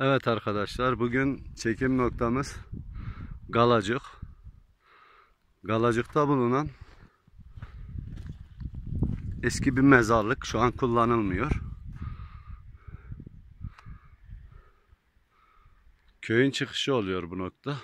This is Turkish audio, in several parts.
Evet arkadaşlar bugün çekim noktamız Galacık. Galacık'ta bulunan eski bir mezarlık şu an kullanılmıyor. Köyün çıkışı oluyor bu nokta.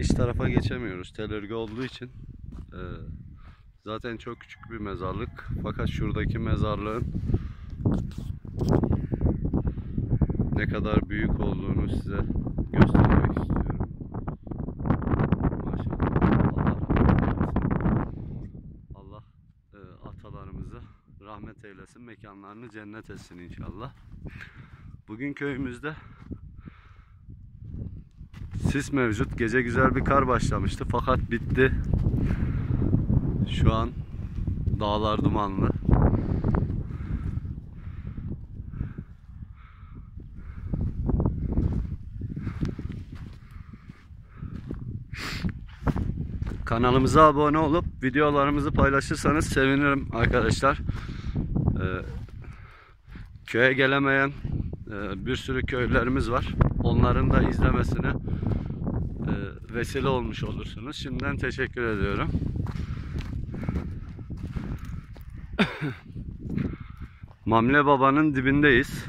İç tarafa geçemiyoruz tel olduğu için. Ee, zaten çok küçük bir mezarlık. Fakat şuradaki mezarlığın ne kadar büyük olduğunu size göstermek istiyorum. Maşallah. Allah. Allah e, atalarımızı rahmet eylesin. Mekanlarını cennet etsin inşallah. Bugün köyümüzde sis mevcut. Gece güzel bir kar başlamıştı fakat bitti. Şu an dağlar dumanlı. Kanalımıza abone olup videolarımızı paylaşırsanız sevinirim arkadaşlar. Ee, köye gelemeyen e, bir sürü köylerimiz var. Onların da izlemesine e, vesile olmuş olursunuz. Şimdiden teşekkür ediyorum. Mamle Baba'nın dibindeyiz.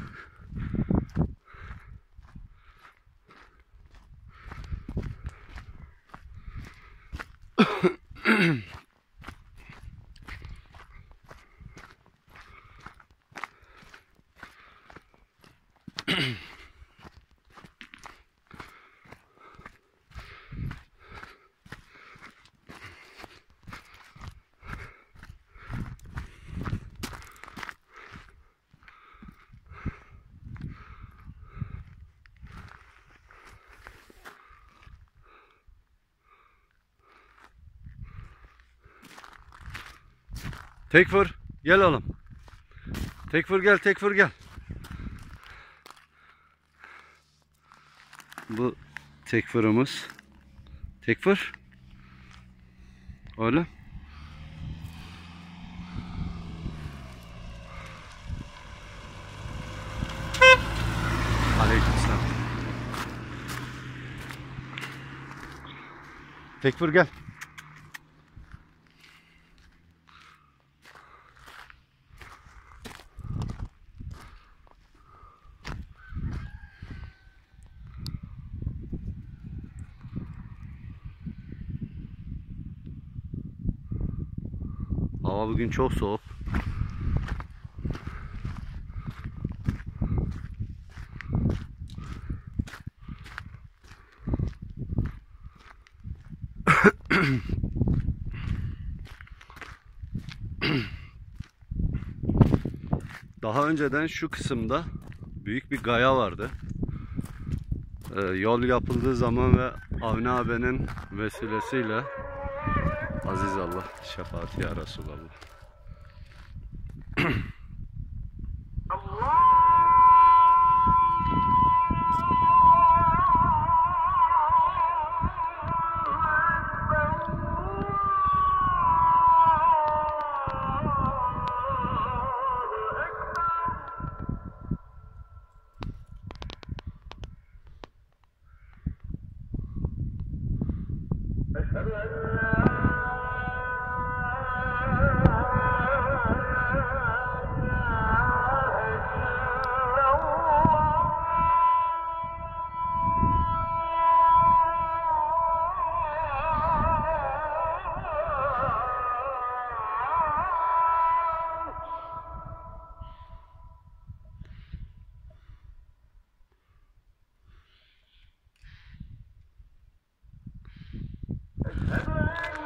Tekfur gel oğlum. Tekfur gel, Tekfur gel. Bu Tekfur'umuz. Tekfur. Oğlum. Aleykümselam. Tekfur gel. Bugün çok soğuk. Daha önceden şu kısımda büyük bir gaya vardı. Ee, yol yapıldığı zaman ve Avni abinin vesilesiyle Aziz Allah, şefaat ya Resulallah. أشهد أن لا Bye-bye.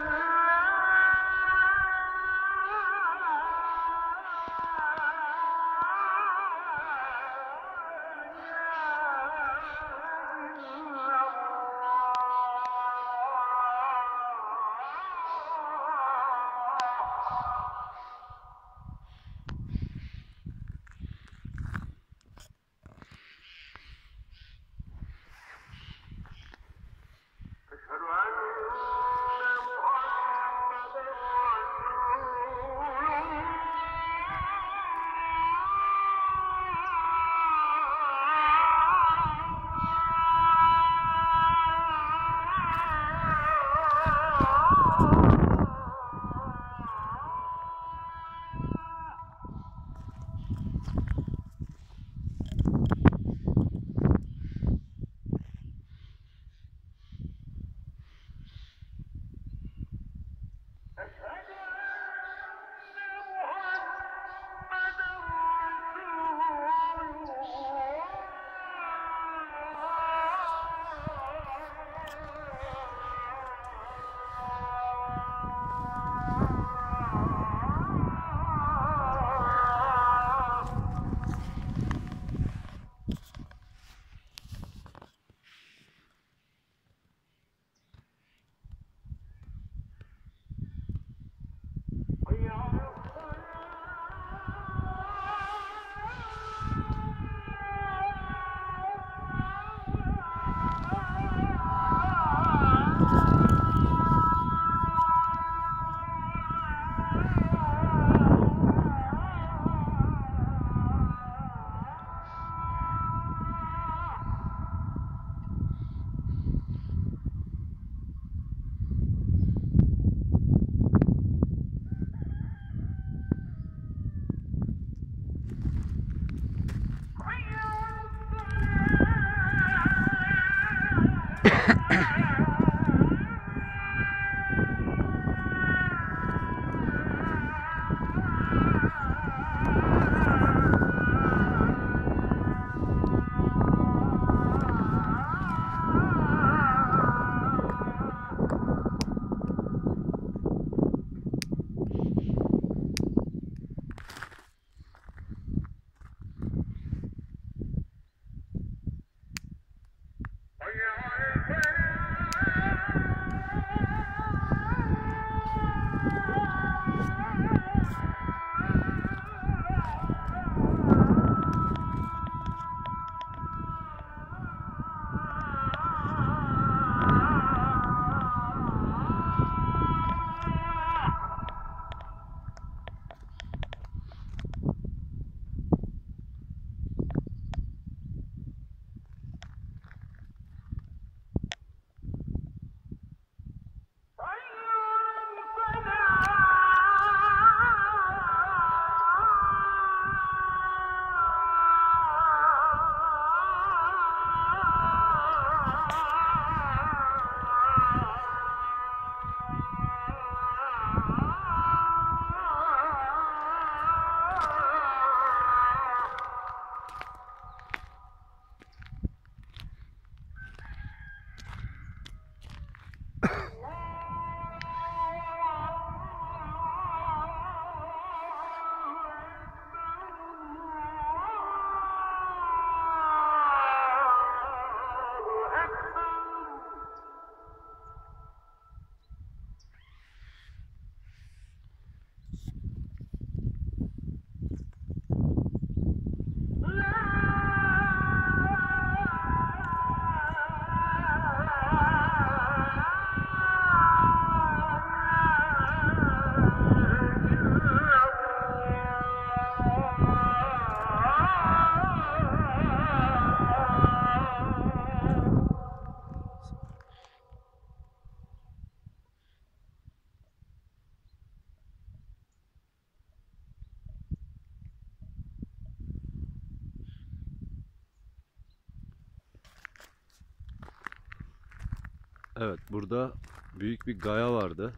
Evet burada büyük bir gaya vardı.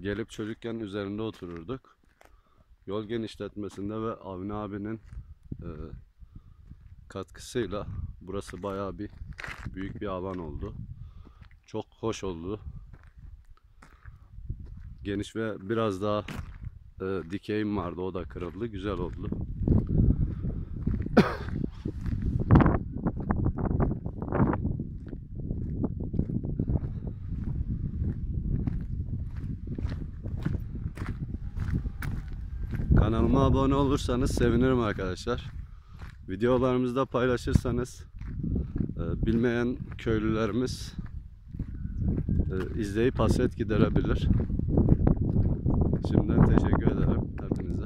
Gelip çocukken üzerinde otururduk. Yol genişletmesinde ve Avni abinin e, katkısıyla burası bayağı bir büyük bir alan oldu. Çok hoş oldu. Geniş ve biraz daha e, dikeyim vardı. O da kırıldı. Güzel oldu. Kanalıma abone olursanız sevinirim arkadaşlar. Videolarımızı da paylaşırsanız e, bilmeyen köylülerimiz e, izleyip hasret giderebilir. Şimdiden teşekkür ederim hepinize.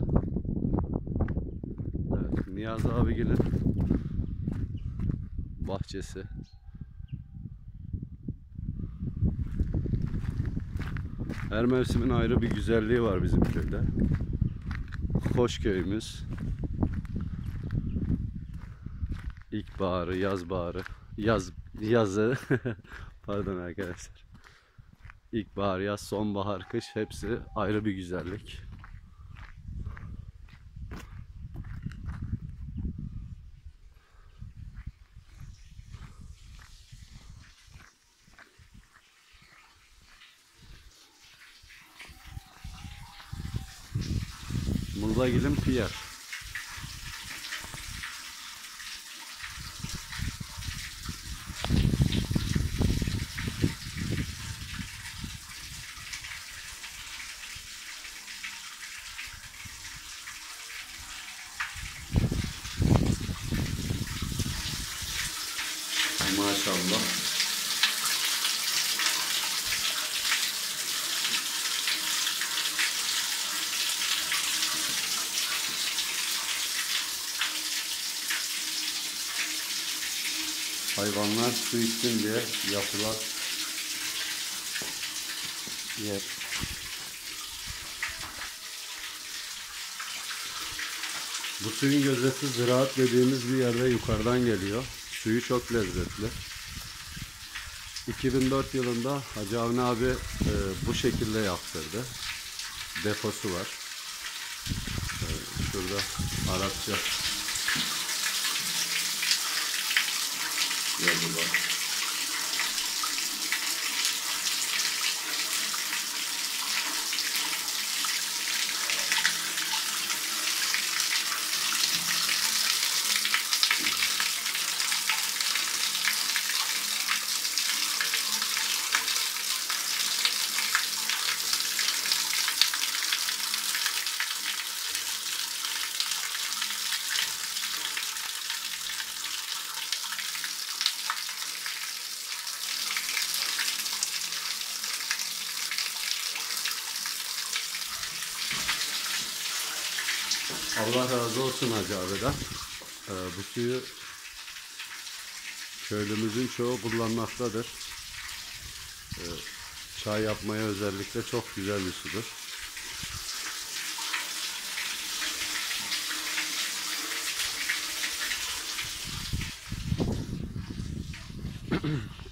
Evet, Niyazi abigilin bahçesi. Her mevsimin ayrı bir güzelliği var bizim köyde. Hoş köyümüz. İlkbaharı, yazbaharı, yaz yazı pardon arkadaşlar. İlkbahar, yaz, sonbahar, kış hepsi ayrı bir güzellik. Mullagil'in Pierre. Maşallah. Hayvanlar su içsin diye yapılan yer. Bu suyun gözdesi ziraat dediğimiz bir yerde yukarıdan geliyor. Suyu çok lezzetli. 2004 yılında Hacı Avni abi e, bu şekilde yaptırdı. Deposu var. E, şurada Arapça yazı var. Allah razı olsun Hacı abiden. Ee, bu suyu köylümüzün çoğu kullanmaktadır. Ee, çay yapmaya özellikle çok güzel bir sudur.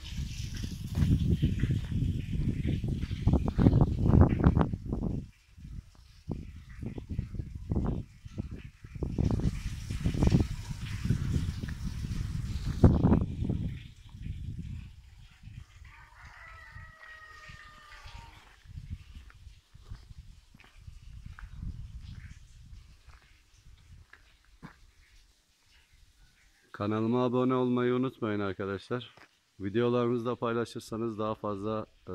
Kanalıma abone olmayı unutmayın arkadaşlar. Videolarımızı da paylaşırsanız daha fazla e,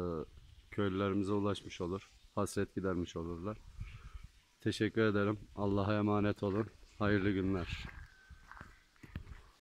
köylülerimize ulaşmış olur. Hasret gidermiş olurlar. Teşekkür ederim. Allah'a emanet olun. Hayırlı günler.